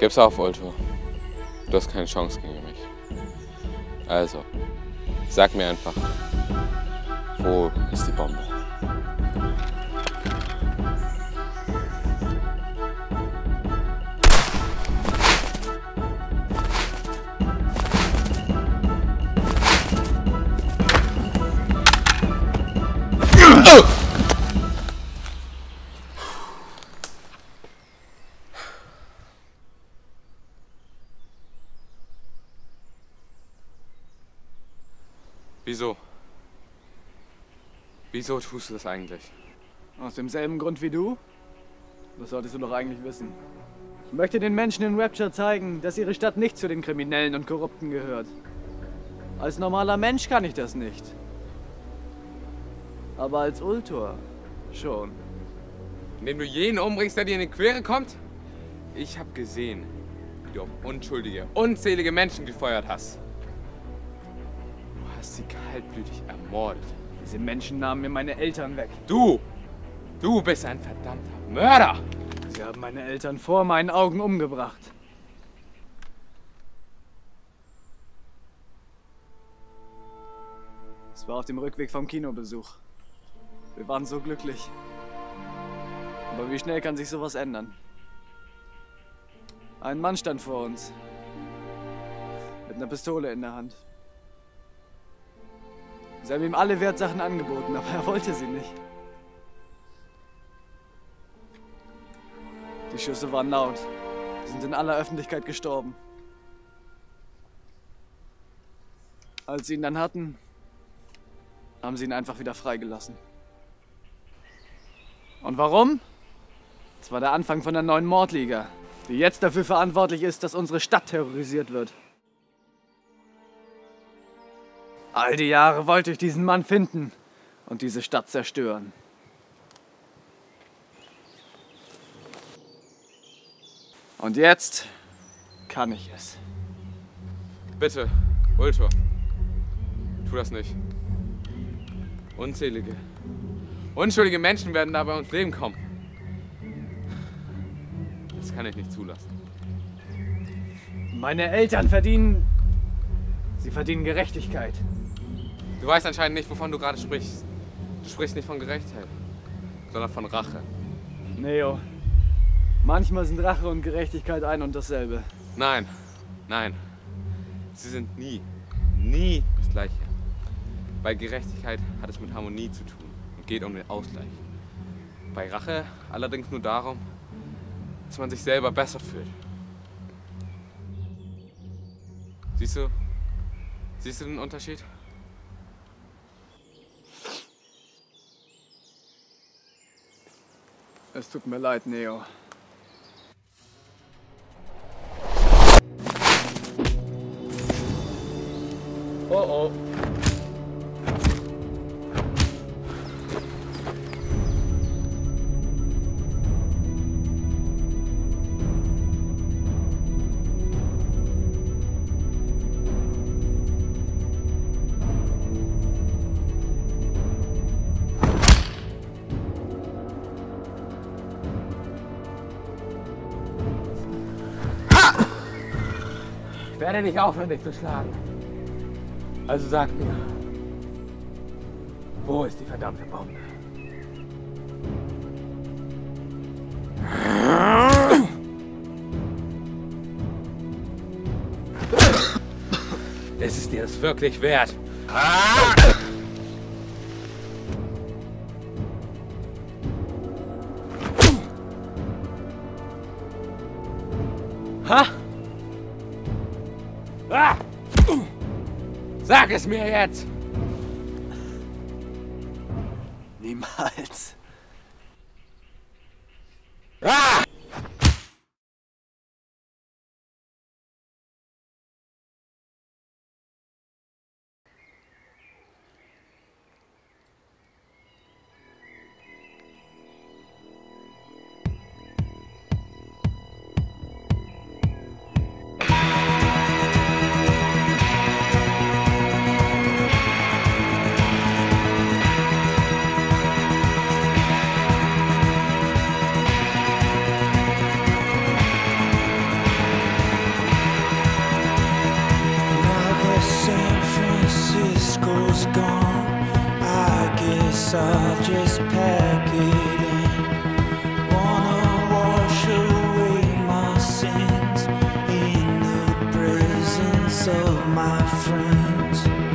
Gib's auf, Ulto. Du hast keine Chance gegen mich. Also, sag mir einfach, wo ist die Bombe? Wieso? Wieso tust du das eigentlich? Aus demselben Grund wie du? Das solltest du doch eigentlich wissen. Ich möchte den Menschen in Rapture zeigen, dass ihre Stadt nicht zu den Kriminellen und Korrupten gehört. Als normaler Mensch kann ich das nicht. Aber als Ultor schon. Indem du jeden umbringst, der dir in die Quere kommt? Ich habe gesehen, wie du auf unschuldige, unzählige Menschen gefeuert hast. Du hast sie kaltblütig ermordet. Diese Menschen nahmen mir meine Eltern weg. Du! Du bist ein verdammter Mörder! Sie haben meine Eltern vor meinen Augen umgebracht. Es war auf dem Rückweg vom Kinobesuch. Wir waren so glücklich. Aber wie schnell kann sich sowas ändern? Ein Mann stand vor uns. Mit einer Pistole in der Hand. Sie haben ihm alle Wertsachen angeboten, aber er wollte sie nicht. Die Schüsse waren laut. Sie sind in aller Öffentlichkeit gestorben. Als sie ihn dann hatten, haben sie ihn einfach wieder freigelassen. Und warum? Es war der Anfang von der neuen Mordliga, die jetzt dafür verantwortlich ist, dass unsere Stadt terrorisiert wird. All die Jahre wollte ich diesen Mann finden und diese Stadt zerstören. Und jetzt kann ich es. Bitte, Ultor. Tu das nicht. Unzählige, unschuldige Menschen werden dabei ums Leben kommen. Das kann ich nicht zulassen. Meine Eltern verdienen. Sie verdienen Gerechtigkeit. Du weißt anscheinend nicht, wovon du gerade sprichst. Du sprichst nicht von Gerechtheit, sondern von Rache. Neo. Manchmal sind Rache und Gerechtigkeit ein und dasselbe. Nein, nein. Sie sind nie, nie das Gleiche. Bei Gerechtigkeit hat es mit Harmonie zu tun und geht um den Ausgleich. Bei Rache allerdings nur darum, dass man sich selber besser fühlt. Siehst du? Siehst du den Unterschied? Es tut mir leid, Neo. Oh oh. Werde nicht aufhören, dich zu schlagen. Also sag mir, wo ist die verdammte Bombe? Ist es dir das wirklich wert? Ha? Ah! Sag es mir jetzt! Niemals. Ah! I'll just pack it in. Wanna wash away my sins in the presence of my friends.